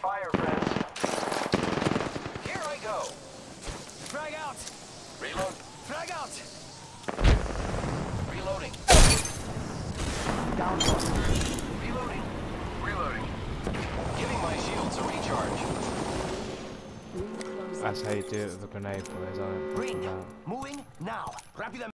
fire, friends. Here I go. Frag out. Reload. Frag out. Reloading. Down. Reloading. Reloading. Giving my shields a recharge. That's how you do it with a grenade, boys. On it. Ring. Moving now. Rapid